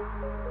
Bye.